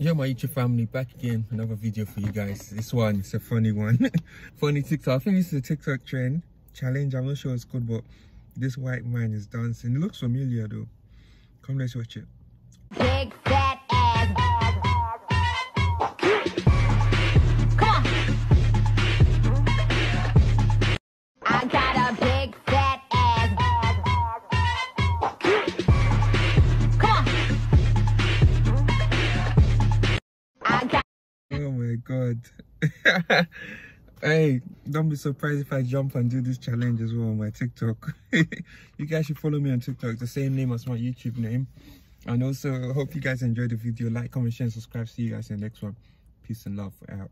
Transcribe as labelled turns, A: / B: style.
A: Yo, my YouTube family, back again. Another video for you guys. This one is a funny one. funny TikTok. I think this is a TikTok trend challenge. I'm not sure it's good, but this white man is dancing. It looks familiar though. Come, let's watch it.
B: Big
A: god. hey, don't be surprised if I jump and do this challenge as well on my TikTok. you guys should follow me on TikTok, the same name as my YouTube name. And also, hope you guys enjoyed the video. Like, comment, share, and subscribe. See you guys in the next one. Peace and love. Out.